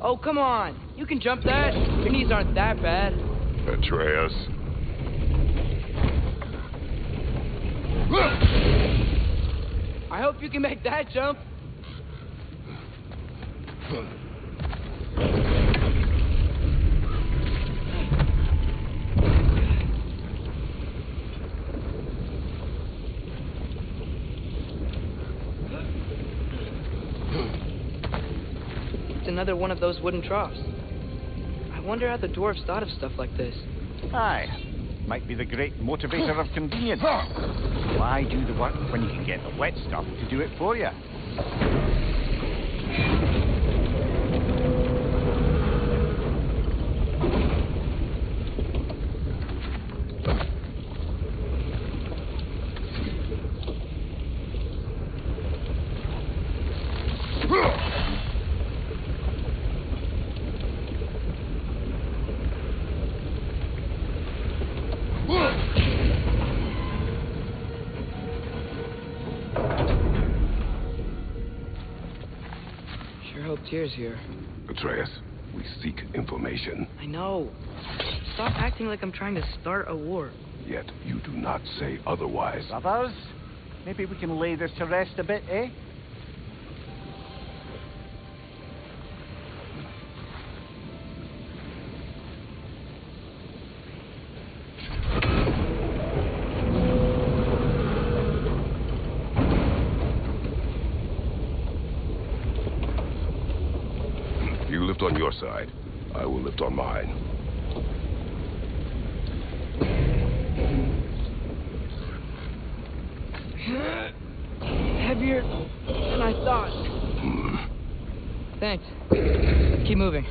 Oh, come on. You can jump that. Your knees aren't that bad. Atreus. I hope you can make that jump. Another one of those wooden troughs. I wonder how the dwarves thought of stuff like this. Aye. Might be the great motivator of convenience. Why do the work when you can get the wet stuff to do it for you? Sure hope Tyr's here. Atreus, we seek information. I know. Stop acting like I'm trying to start a war. Yet you do not say otherwise. Brothers, maybe we can lay this to rest a bit, eh? Lift on your side. I will lift on mine. Heavier than I thought. Hmm. Thanks. Keep moving.